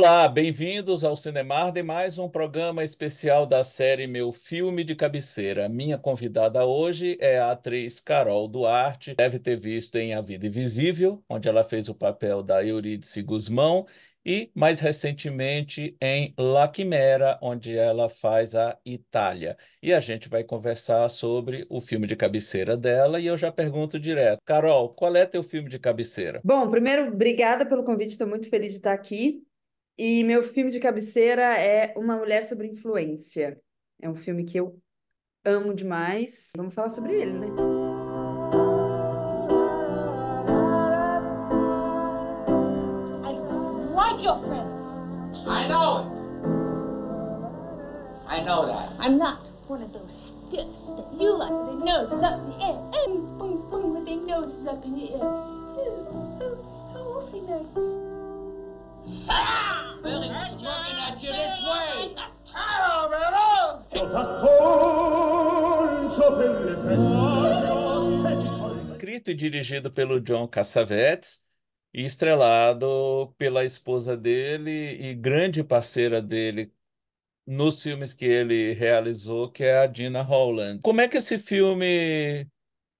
Olá, bem-vindos ao Cinemar de mais um programa especial da série Meu Filme de Cabeceira. Minha convidada hoje é a atriz Carol Duarte. Deve ter visto em A Vida Invisível, onde ela fez o papel da Eurídice Guzmão, e mais recentemente em La Quimera, onde ela faz a Itália. E a gente vai conversar sobre o filme de cabeceira dela e eu já pergunto direto. Carol, qual é teu filme de cabeceira? Bom, primeiro, obrigada pelo convite, estou muito feliz de estar aqui. E meu filme de cabeceira é Uma Mulher sobre Influência. É um filme que eu amo demais. Vamos falar sobre ele, né? I like your friends. I know it. I know that. I'm not one of those stiffs that you like with their noses up in the air and boom boom with their noses up in the air. Ooh, ooh, how awfully nice. Was looking at you this way. Escrito e dirigido pelo John Cassavetes e estrelado pela esposa dele e grande parceira dele nos filmes que ele realizou, que é a Dina Holland. Como é que esse filme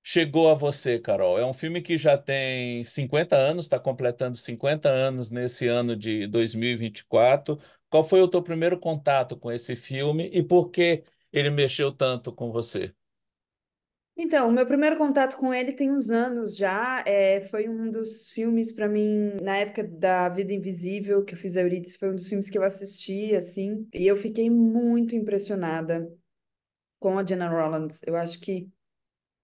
chegou a você, Carol? É um filme que já tem 50 anos, está completando 50 anos nesse ano de 2024. Qual foi o teu primeiro contato com esse filme e por que ele mexeu tanto com você? Então, meu primeiro contato com ele tem uns anos já. É, foi um dos filmes para mim, na época da Vida Invisível, que eu fiz a Eurídice, foi um dos filmes que eu assisti, assim, e eu fiquei muito impressionada com a Jenna Rollins. Eu acho que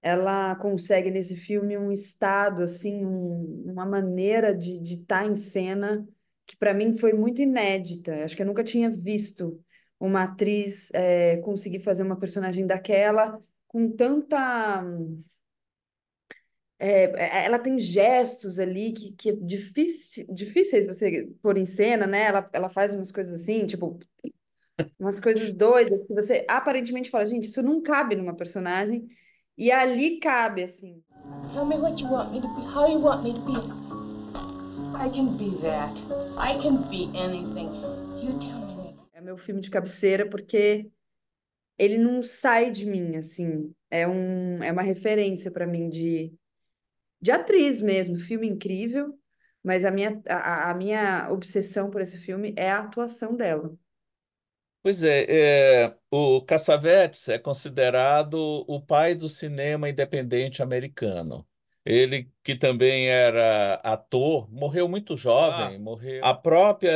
ela consegue nesse filme um estado, assim, um- uma maneira de estar em cena que para mim foi muito inédita. Acho que eu nunca tinha visto uma atriz é, conseguir fazer uma personagem daquela com tanta. é, é, ela tem gestos ali que, que é difícil, difíceis você pôr em cena, né? Ela, ela faz umas coisas assim, tipo, umas coisas doidas que você aparentemente fala, gente, isso não cabe numa personagem. E ali cabe, assim. Tell me what you want me to be, how you want me to be. I can be that. I can be anything. You tell me. É meu filme de cabeceira porque ele não sai de mim, assim. É um, é uma referência para mim de, de atriz mesmo, filme incrível, mas a minha, a, a minha obsessão por esse filme é a atuação dela. Pois é, é, o Cassavetes é considerado o pai do cinema independente americano. Ele, que também era ator, morreu muito jovem, morreu. A própria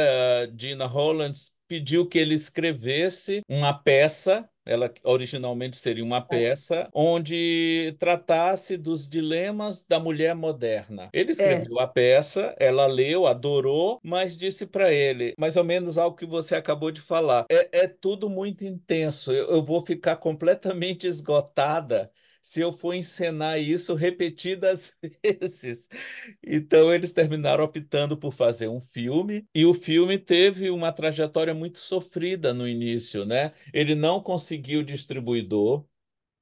Dina Holland pediu que ele escrevesse uma peça, ela originalmente seria uma peça, onde tratasse dos dilemas da mulher moderna. Ele escreveu a peça, ela leu, adorou, mas disse para ele, mais ou menos algo que você acabou de falar. É, é tudo muito intenso, eu, eu vou ficar completamente esgotada se eu for encenar isso repetidas vezes. Então, eles terminaram optando por fazer um filme, e o filme teve uma trajetória muito sofrida no início, né? Ele não conseguiu distribuidor,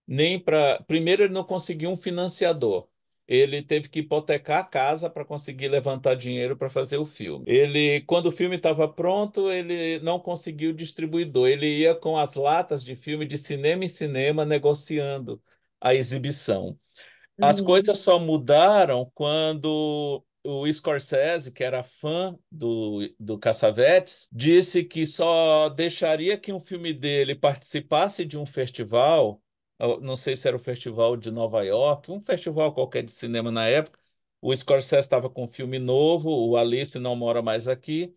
nem para. Primeiro, ele não conseguiu um financiador. Ele teve que hipotecar a casa para conseguir levantar dinheiro para fazer o filme. Ele, quando o filme estava pronto, ele não conseguiu distribuidor. Ele ia com as latas de filme de cinema em cinema negociando a exibição. As Uhum. coisas só mudaram quando o Scorsese, que era fã do, do Cassavetes, disse que só deixaria que um filme dele participasse de um festival, não sei se era o Festival de Nova York, um festival qualquer de cinema na época. O Scorsese estava com um filme novo, o Alice Não Mora Mais Aqui,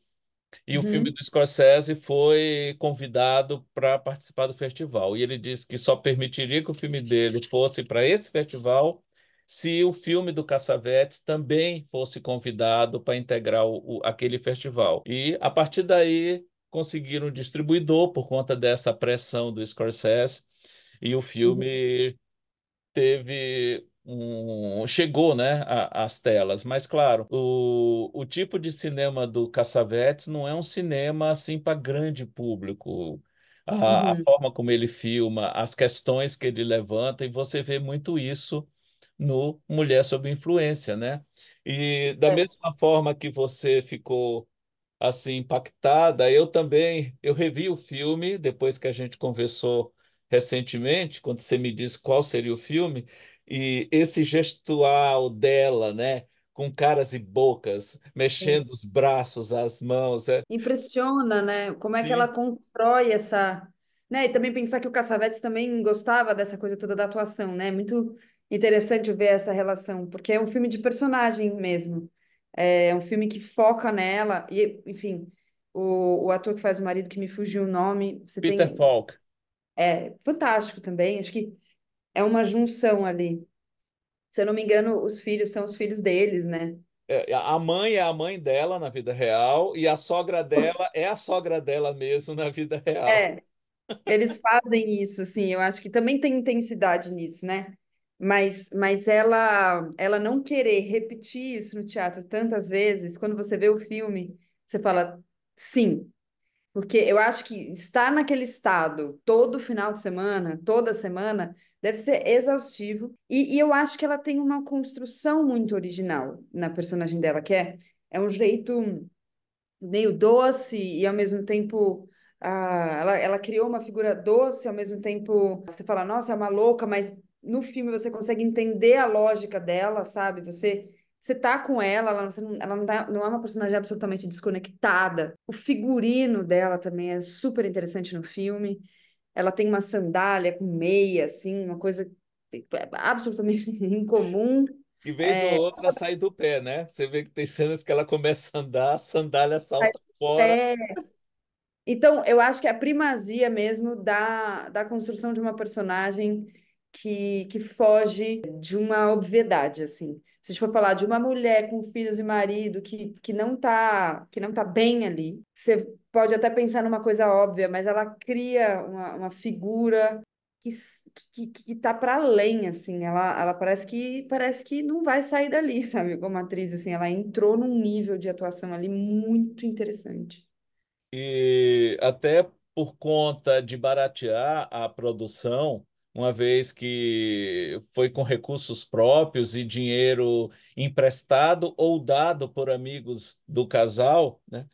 e o filme Uhum. do Scorsese foi convidado para participar do festival. E ele disse que só permitiria que o filme dele fosse para esse festival se o filme do Cassavetes também fosse convidado para integrar o, o- aquele festival. E a partir daí conseguiram um distribuidor por conta dessa pressão do Scorsese, e o filme teve um, chegou, né, a- às telas. Mas, claro, o, o tipo de cinema do Cassavetes não é um cinema assim para grande público. A, a Uhum. forma como ele filma, as questões que ele levanta, e você vê muito isso no Mulher sob Influência, né? E da É. mesma forma que você ficou assim impactada. Eu também, eu revi o filme depois que a gente conversou recentemente, quando você me disse qual seria o filme, e esse gestual dela, né, com caras e bocas, mexendo os braços, as mãos, é, Impressiona, né? Como é que ela sim, constrói essa. Né? E também pensar que o Cassavetes também gostava dessa coisa toda da atuação, né? Muito interessante ver essa relação, porque é um filme de personagem mesmo. É um filme que foca nela, e, enfim, o, o ator que faz o marido, que me fugiu o nome, você Peter tem. Falk. É fantástico também, acho que é uma junção ali. Se eu não me engano, os filhos são os filhos deles, né? É, a mãe é a mãe dela na vida real e a sogra dela é a sogra dela mesmo na vida real. É, Eles fazem isso, assim, eu acho que também tem intensidade nisso, né? Mas, mas ela, ela não querer repetir isso no teatro tantas vezes, quando você vê o filme, você fala, sim, porque eu acho que estar naquele estado todo final de semana, toda semana, deve ser exaustivo. E, e eu acho que ela tem uma construção muito original na personagem dela, que é, é um jeito meio doce e ao mesmo tempo ah, ela, ela criou uma figura doce, ao mesmo tempo você fala, nossa, é uma louca, mas no filme você consegue entender a lógica dela, sabe? Você você tá com ela, ela, não, ela não, tá- não é uma personagem absolutamente desconectada. O figurino dela também é super interessante no filme. Ela tem uma sandália com meia, assim, uma coisa absolutamente incomum. E vez ou outra sai do pé, né? Você vê que tem cenas que ela começa a andar, a sandália salta fora. É, Então, eu acho que é a primazia mesmo da, da construção de uma personagem que, que foge de uma obviedade, assim. Se a gente for falar de uma mulher com filhos e marido que, que não tá, que não tá bem ali, você pode até pensar numa coisa óbvia, mas ela cria uma, uma figura que, que, que tá para além, assim. Ela, ela parece que parece que não vai sair dali, sabe? Como atriz, assim, ela entrou num nível de atuação ali muito interessante. E até por conta de baratear a produção, uma vez que foi com recursos próprios e dinheiro emprestado ou dado por amigos do casal, né?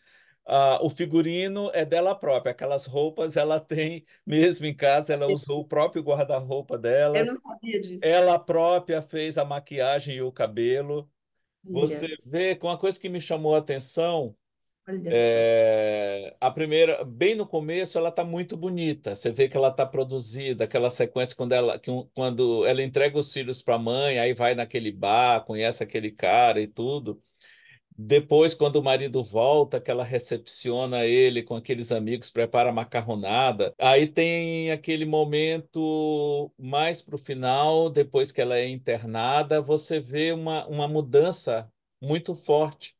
Ah, o figurino é dela própria. Aquelas roupas ela tem mesmo em casa, ela usou o próprio guarda-roupa Eu dela. não sabia disso. Ela própria fez a maquiagem e o cabelo. Você vê com uma coisa que me chamou a atenção. É, a primeira, bem no começo, ela está muito bonita. Você vê que ela está produzida, aquela sequência quando ela, que quando ela entrega os filhos para a mãe, aí vai naquele bar, conhece aquele cara e tudo. Depois, quando o marido volta, que ela recepciona ele com aqueles amigos, prepara macarronada. Aí tem aquele momento mais para o final, depois que ela é internada, você vê uma, uma mudança muito forte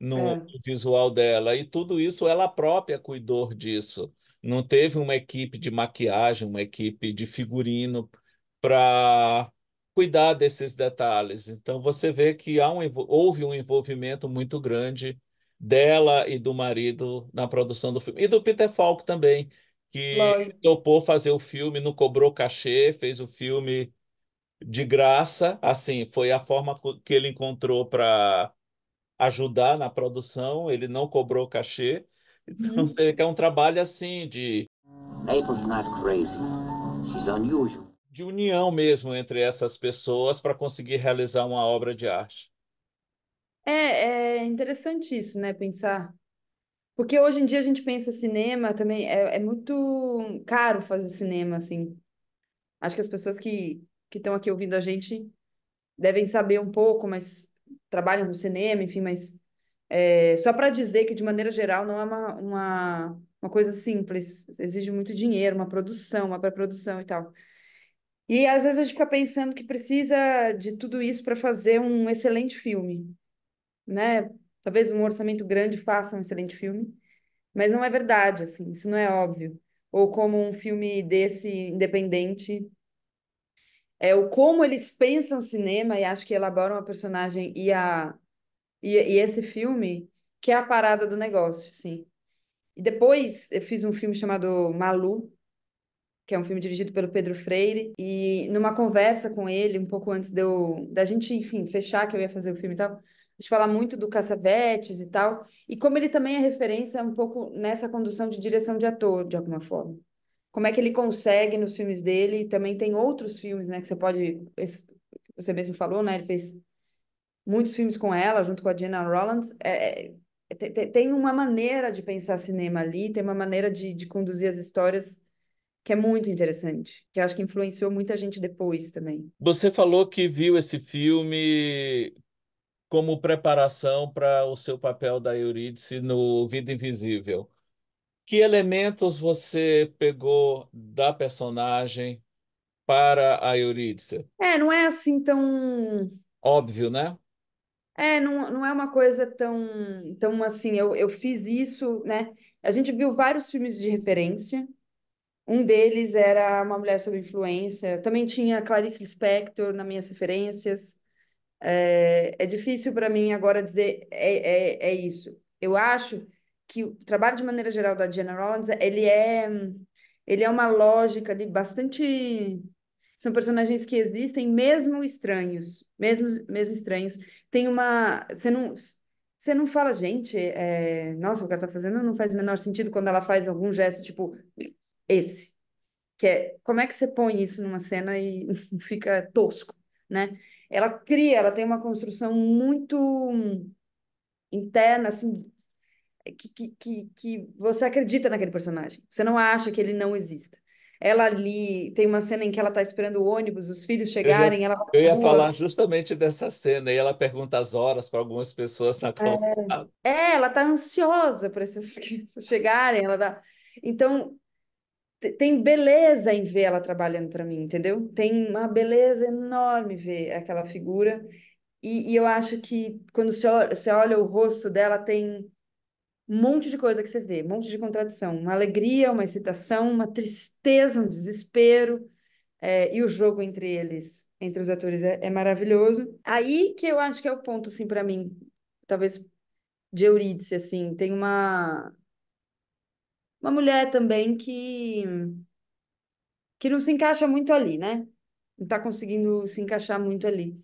no É, visual dela. E tudo isso ela própria cuidou disso. Não teve uma equipe de maquiagem, uma equipe de figurino para cuidar desses detalhes. Então você vê que há um, houve um envolvimento muito grande dela e do marido na produção do filme. E do Peter Falk também, que lógico. topou fazer o filme, não cobrou cachê, fez o filme de graça. Assim, foi a forma que ele encontrou para ajudar na produção, ele não cobrou cachê. Então, Uhum. você vê que é um trabalho assim de, April's not crazy. She's unusual. de união mesmo entre essas pessoas para conseguir realizar uma obra de arte. É, é interessante isso, né? Pensar. Porque hoje em dia a gente pensa cinema também, é, é muito caro fazer cinema, assim. Acho que as pessoas que que estão aqui ouvindo a gente devem saber um pouco, mas trabalham no cinema, enfim, mas é, só para dizer que, de maneira geral, não é uma, uma, uma coisa simples. Exige muito dinheiro, uma produção, uma pré-produção e tal. E às vezes a gente fica pensando que precisa de tudo isso para fazer um excelente filme, né? Talvez um orçamento grande faça um excelente filme, mas não é verdade, assim, isso não é óbvio. Ou como um filme desse independente, é o como eles pensam o cinema e acho que elaboram a personagem e a e, e esse filme que é a parada do negócio, sim. E depois eu fiz um filme chamado Malu, que é um filme dirigido pelo Pedro Freire, e numa conversa com ele, um pouco antes de eu, da gente, enfim, fechar que eu ia fazer o filme e tal, gente fala muito do Cassavetes e tal, e como ele também é referência um pouco nessa condução de direção de ator, de alguma forma. Como é que ele consegue nos filmes dele, também tem outros filmes, né, que você pode, você mesmo falou, né, ele fez muitos filmes com ela, junto com a Gina Rollins, é, é, tem uma maneira de pensar cinema ali, tem uma maneira de, de conduzir as histórias que é muito interessante, que acho que influenciou muita gente depois também. Você falou que viu esse filme como preparação para o seu papel da Eurídice no Vida Invisível. Que elementos você pegou da personagem para a Eurídice? É, não é assim tão. Óbvio, né? É, não, não é uma coisa tão, tão assim. Eu, eu fiz isso, né? A gente viu vários filmes de referência. Um deles era Uma Mulher Sob Influência. Também tinha Clarice Lispector nas minhas referências. É, é difícil para mim agora dizer é, é, é isso. Eu acho que o trabalho de maneira geral da Jenna Rollins, ele é ele é uma lógica ali bastante são personagens que existem mesmo estranhos, mesmo mesmo estranhos. Tem uma você não você não fala, gente, é, nossa, o que ela tá fazendo não faz o menor sentido quando ela faz algum gesto tipo esse. Que é, como é que você põe isso numa cena e fica tosco, né? ela cria, ela tem uma construção muito interna, assim, que, que, que, você acredita naquele personagem. Você não acha que ele não exista. Ela ali tem uma cena em que ela está esperando o ônibus, os filhos chegarem, eu ia, ela Eu ia falar justamente dessa cena, e ela pergunta as horas para algumas pessoas na é, calçada. é ela está ansiosa para esses chegarem, ela dá. Então, tem beleza em ver ela trabalhando para mim, entendeu? Tem uma beleza enorme ver aquela figura. E, e eu acho que quando você olha, você olha o rosto dela, tem um monte de coisa que você vê, um monte de contradição, uma alegria, uma excitação, uma tristeza, um desespero, é, e o jogo entre eles, entre os atores, é, é, maravilhoso. Aí que eu acho que é o ponto, assim, para mim, talvez de Eurídice, assim, tem uma uma mulher também que que não se encaixa muito ali, né? Não está conseguindo se encaixar muito ali.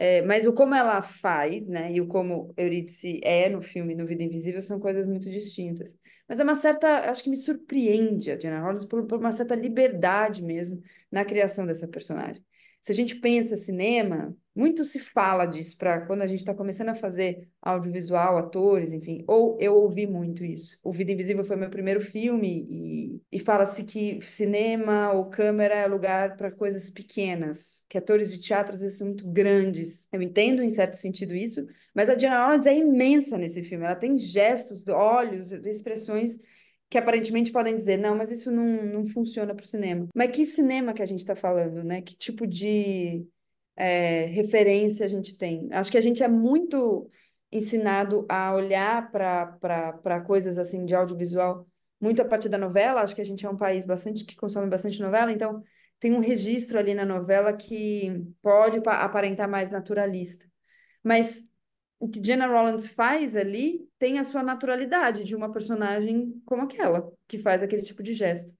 É, mas o como ela faz, né, e o como Eurídice é no filme No Vida Invisível são coisas muito distintas. Mas é uma certa, acho que me surpreende a Diana Rollins por, por uma certa liberdade mesmo na criação dessa personagem. Se a gente pensa cinema, muito se fala disso para quando a gente está começando a fazer audiovisual, atores, enfim. Ou eu ouvi muito isso. O Vida Invisível foi meu primeiro filme e, e fala-se que cinema ou câmera é lugar para coisas pequenas, que atores de teatro às vezes são muito grandes. Eu entendo em certo sentido isso, mas a Diana Rollins é imensa nesse filme. Ela tem gestos, olhos, expressões que aparentemente podem dizer, não, mas isso não, não funciona para o cinema. Mas que cinema que a gente está falando, né? Que tipo de é, referência a gente tem. Acho que a gente é muito ensinado a olhar para coisas assim de audiovisual muito a partir da novela. Acho que a gente é um país bastante que consome bastante novela, então tem um registro ali na novela que pode aparentar mais naturalista. Mas o que Jenna Rollins faz ali tem a sua naturalidade de uma personagem como aquela, que faz aquele tipo de gesto.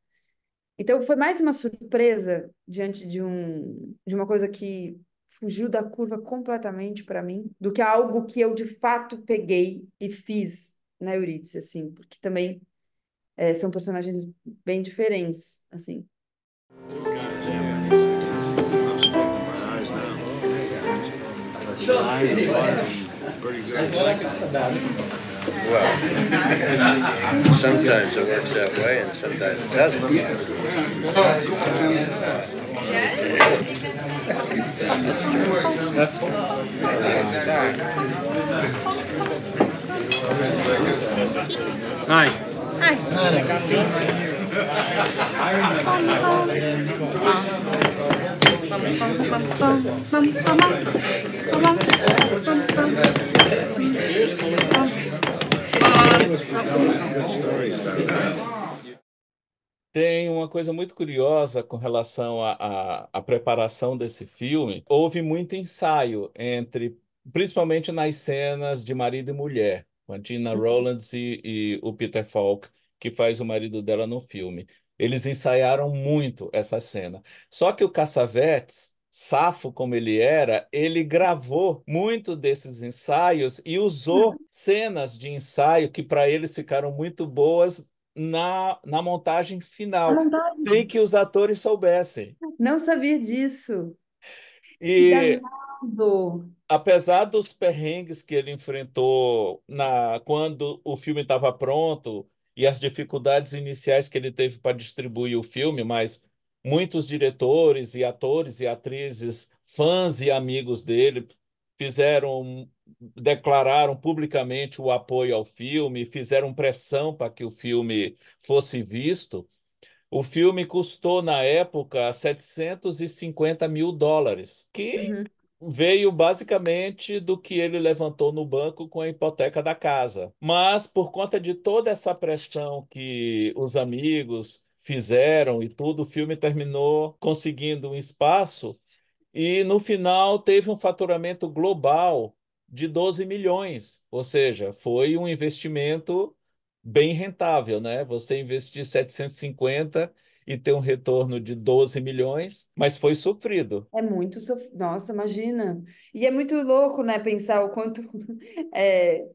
Então foi mais uma surpresa diante de um de uma coisa que fugiu da curva completamente para mim, do que algo que eu de fato peguei e fiz na Eurídice, assim, porque também é, são personagens bem diferentes, assim. Well, sometimes it works that way and sometimes it doesn't. Hi. Hi. Tem uma coisa muito curiosa com relação à, à, preparação desse filme. Houve muito ensaio entre, principalmente nas cenas de marido e mulher, com a Gina uhum. Rollins e, e o Peter Falk, que faz o marido dela no filme. Eles ensaiaram muito essa cena. Só que o Cassavetes safo como ele era, ele gravou muito desses ensaios e usou cenas de ensaio que para eles ficaram muito boas na, na montagem final. Montagem. Tem que os atores soubessem. Não sabia disso. E apesar dos perrengues que ele enfrentou na quando o filme estava pronto e as dificuldades iniciais que ele teve para distribuir o filme, mas muitos diretores e atores e atrizes, fãs e amigos dele, fizeram, declararam publicamente o apoio ao filme, fizeram pressão para que o filme fosse visto. O filme custou, na época, 750 mil dólares, que Uhum. Veio basicamente do que ele levantou no banco com a hipoteca da casa. Mas, por conta de toda essa pressão que os amigos fizeram e tudo, o filme terminou conseguindo um espaço e, no final, teve um faturamento global de 12 milhões. Ou seja, foi um investimento bem rentável, né? Você investir 750 e ter um retorno de 12 milhões, mas foi sofrido. É muito sof... Nossa, imagina. E é muito louco, né, pensar o quanto é,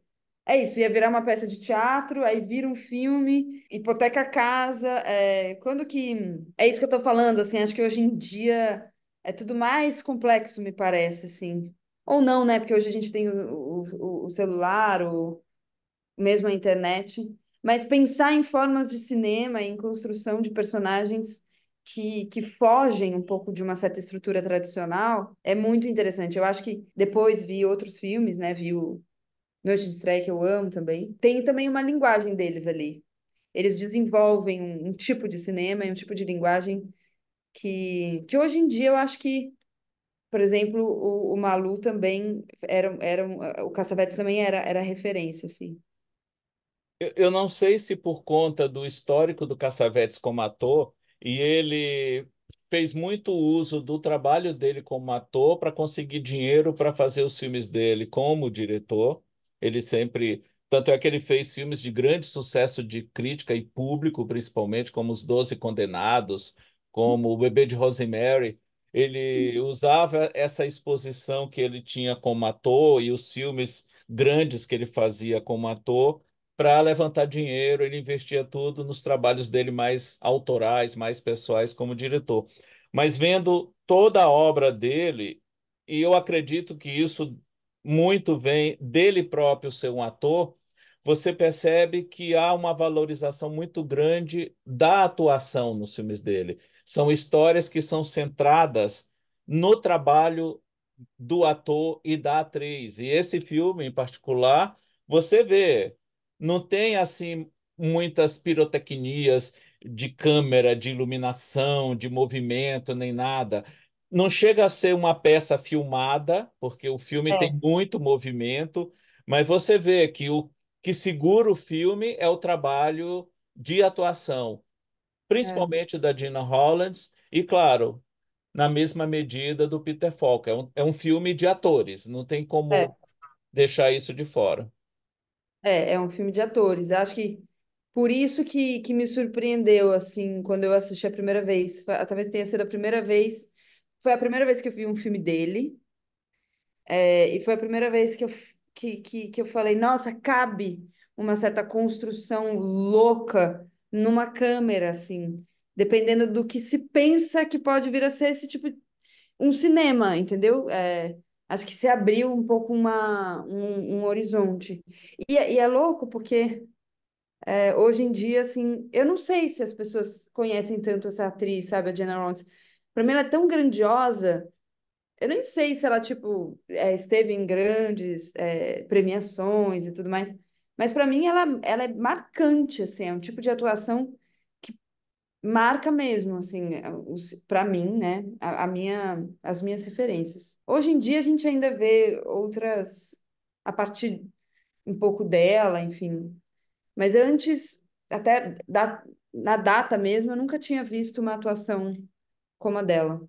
é isso, ia virar uma peça de teatro, aí vira um filme, hipoteca a casa. é, Quando que. É isso que eu tô falando, assim, acho que hoje em dia é tudo mais complexo, me parece, assim. Ou não, né? Porque hoje a gente tem o, o, o celular, o, mesmo a internet. Mas pensar em formas de cinema, em construção de personagens que, que fogem um pouco de uma certa estrutura tradicional é muito interessante. Eu acho que depois vi outros filmes, né? Vi o Noite de Estreia, que eu amo também. Tem também uma linguagem deles ali. Eles desenvolvem um, um tipo de cinema e um tipo de linguagem que, que hoje em dia eu acho que, por exemplo, o, o Malu também era, era um- o Cassavetes também era, era referência, assim. Eu não sei se por conta do histórico do Cassavetes como ator, e ele fez muito uso do trabalho dele como ator para conseguir dinheiro para fazer os filmes dele como diretor. Ele sempre. Tanto é que ele fez filmes de grande sucesso de crítica e público, principalmente, como Os Doze Condenados, como O Bebê de Rosemary. Ele usava essa exposição que ele tinha como ator e os filmes grandes que ele fazia como ator para levantar dinheiro, ele investia tudo nos trabalhos dele mais autorais, mais pessoais como diretor. Mas vendo toda a obra dele, e eu acredito que isso muito vem dele próprio ser um ator, você percebe que há uma valorização muito grande da atuação nos filmes dele. São histórias que são centradas no trabalho do ator e da atriz. E esse filme, em particular, você vê, não tem assim muitas pirotecnias de câmera, de iluminação, de movimento, nem nada. Não chega a ser uma peça filmada, porque o filme tem É, muito movimento, mas você vê que o que segura o filme é o trabalho de atuação, é, principalmente da Gina Hollands, e claro, na mesma medida do Peter Falk. É um, é um filme de atores, não tem é, como deixar isso de fora. É, é um filme de atores. Eu acho que por isso que, que me surpreendeu, assim, quando eu assisti a primeira vez. Talvez tenha sido a primeira vez. Foi a primeira vez que eu vi um filme dele. É, e foi a primeira vez que eu, que, que, que eu falei, nossa, cabe uma certa construção louca numa câmera, assim, dependendo do que se pensa que pode vir a ser esse tipo, um cinema, entendeu? É, acho que se abriu um pouco uma, um, um horizonte. E, é- e é louco porque é, hoje em dia, assim, eu não sei se as pessoas conhecem tanto essa atriz, sabe, a Jenna Lawrence. Para mim, ela é tão grandiosa eu nem sei se ela, tipo, é, esteve em grandes é, premiações e tudo mais, mas para mim ela, ela é marcante, assim, é um tipo de atuação marca mesmo, assim, para mim, né, a, a minha, as minhas referências. Hoje em dia a gente ainda vê outras, a partir um pouco dela, enfim, mas antes, até da, na data mesmo, eu nunca tinha visto uma atuação como a dela.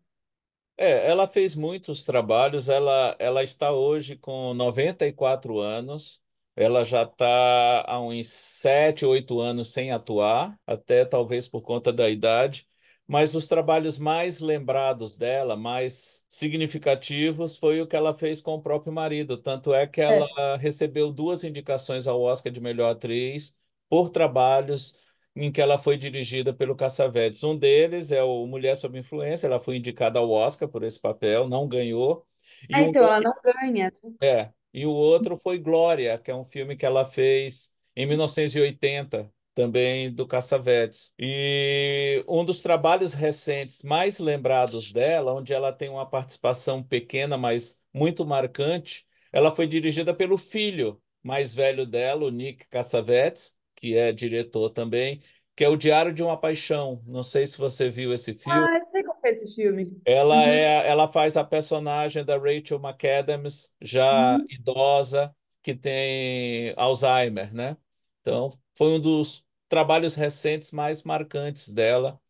É, ela fez muitos trabalhos, ela, ela está hoje com 94 anos, ela já está há uns 7, 8 anos sem atuar, até talvez por conta da idade, mas os trabalhos mais lembrados dela, mais significativos, foi o que ela fez com o próprio marido. Tanto é que ela É. recebeu duas indicações ao Oscar de melhor atriz por trabalhos em que ela foi dirigida pelo Cassavetes. Um deles é o Mulher sob Influência, ela foi indicada ao Oscar por esse papel, não ganhou. É, um então, ela não ganha. né? é, e o outro foi Glória, que é um filme que ela fez em 1980, também do Cassavetes. E um dos trabalhos recentes mais lembrados dela, onde ela tem uma participação pequena, mas muito marcante, ela foi dirigida pelo filho mais velho dela, o Nick Cassavetes, que é diretor também, que é O Diário de uma Paixão. Não sei se você viu esse filme. Ah, eu esse filme. Ela Uhum, é, ela faz a personagem da Rachel McAdams, já uhum. idosa, que tem Alzheimer, né? Então, foi um dos trabalhos recentes mais marcantes dela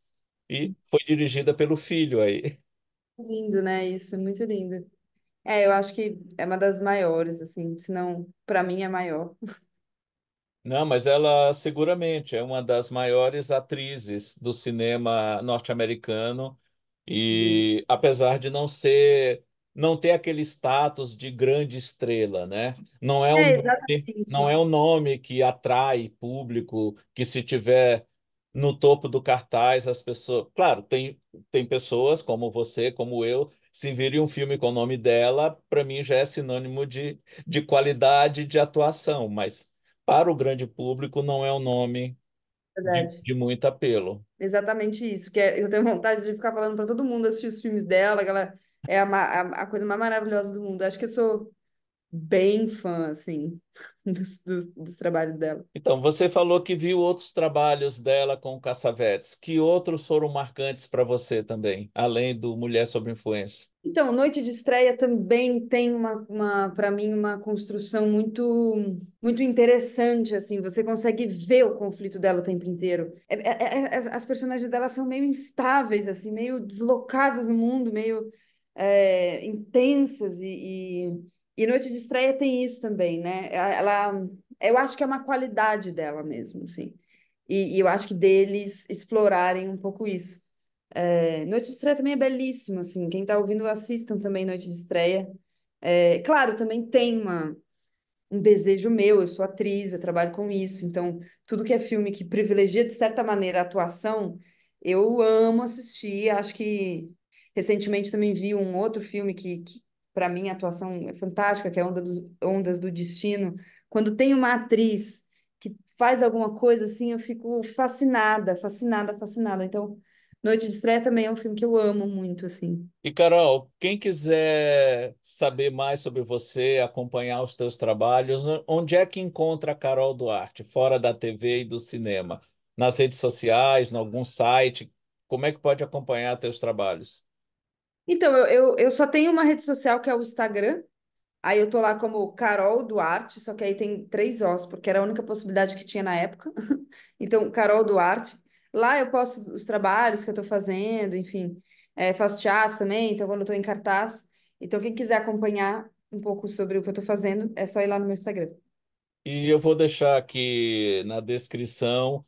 e foi dirigida pelo filho aí. Lindo, né? Isso, muito lindo. É, eu acho que é uma das maiores, assim, se não, para mim é maior. Não, mas ela seguramente é uma das maiores atrizes do cinema norte-americano. E apesar de não ser, não ter aquele status de grande estrela, né? Não é um É, nome, não é um nome que atrai público, que se tiver no topo do cartaz as pessoas, claro, tem tem pessoas como você, como eu, se virem um filme com o nome dela, para mim já é sinônimo de, de qualidade de atuação, mas para o grande público não é um nome Verdade. de muito apelo. Exatamente isso, que é- eu tenho vontade de ficar falando para todo mundo assistir os filmes dela, que ela é a, a, a coisa mais maravilhosa do mundo. Acho que eu sou bem fã, assim, dos, dos, dos trabalhos dela. Então, você falou que viu outros trabalhos dela com o Cassavetes. Que outros foram marcantes para você também, além do Mulher sob Influência? Então, Noite de Estreia também tem uma, uma para mim, uma construção muito muito interessante, assim, você consegue ver o conflito dela o tempo inteiro. É- é- é- as personagens dela são meio instáveis, assim, meio deslocadas no mundo, meio é, intensas e, e, e Noite de Estreia tem isso também, né? Ela, eu acho que é uma qualidade dela mesmo, assim. E, e eu acho que deles explorarem um pouco isso. É, Noite de Estreia também é belíssimo, assim. Quem tá ouvindo, assistam também Noite de Estreia. É, claro, também tem uma, um desejo meu, eu sou atriz, eu trabalho com isso, então tudo que é filme que privilegia, de certa maneira, a atuação, eu amo assistir. Acho que recentemente também vi um outro filme que, que para mim, a atuação é fantástica, que é Onda dos, Ondas do Destino. Quando tem uma atriz que faz alguma coisa assim, eu fico fascinada, fascinada, fascinada. Então, Noite de Estreia também é um filme que eu amo muito, assim. E, Carol, quem quiser saber mais sobre você, acompanhar os teus trabalhos, onde é que encontra a Carol Duarte, fora da TV e do cinema? Nas redes sociais, em algum site? Como é que pode acompanhar teus trabalhos? Então, eu, eu, eu só tenho uma rede social que é o Instagram, Aí eu tô lá como Carol Duarte, só que aí tem três Os, porque era a única possibilidade que tinha na época. Então, Carol Duarte. Lá eu posto os trabalhos que eu tô fazendo, enfim. É, faço teatro também, então quando eu tô em cartaz. Então, quem quiser acompanhar um pouco sobre o que eu tô fazendo, é só ir lá no meu Instagram. E eu vou deixar aqui na descrição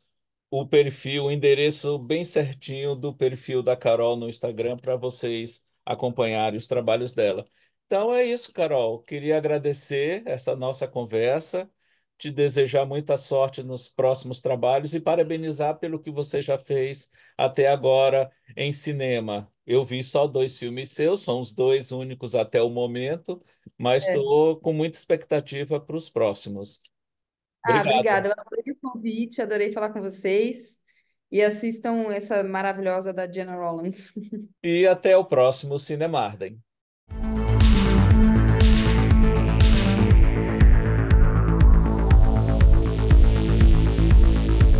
o perfil, o endereço bem certinho do perfil da Carol no Instagram para vocês acompanharem os trabalhos dela. Então é isso, Carol. Queria agradecer essa nossa conversa, te desejar muita sorte nos próximos trabalhos e parabenizar pelo que você já fez até agora em cinema. Eu vi só dois filmes seus, são os dois únicos até o momento, mas É. estou com muita expectativa para os próximos. Ah, Obrigado. obrigada. Eu adorei o convite, adorei falar com vocês. E assistam essa maravilhosa da Jenna Rollins. E até o próximo Cinemarden.